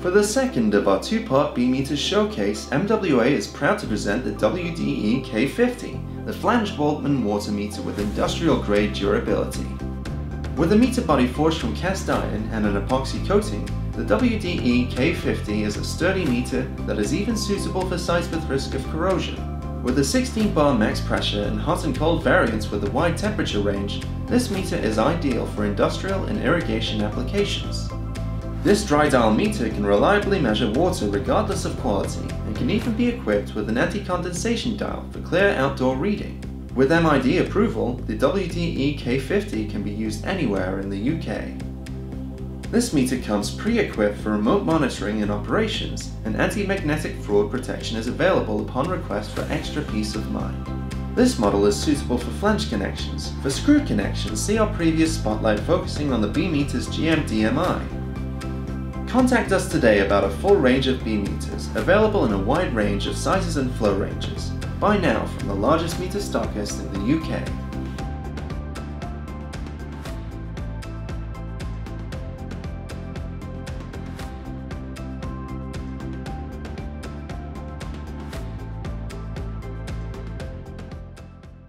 For the second of our two-part B-Meters showcase, MWA is proud to present the WDE K50, the flange Woltmann water meter with industrial-grade durability. With a meter body forged from cast iron and an epoxy coating, the WDE K50 is a sturdy meter that is even suitable for sites with risk of corrosion. With a 16 bar max pressure and hot and cold variants with a wide temperature range, this meter is ideal for industrial and irrigation applications. This dry dial meter can reliably measure water regardless of quality and can even be equipped with an anti-condensation dial for clear outdoor reading. With MID approval, the WDE K50 can be used anywhere in the UK. This meter comes pre-equipped for remote monitoring and operations, and anti-magnetic fraud protection is available upon request for extra peace of mind. This model is suitable for flange connections. For screw connections, see our previous spotlight focusing on the B-Meters GMDMI. Contact us today about a full range of B-Meters, available in a wide range of sizes and flow ranges. Buy now from the largest meter stockist in the UK.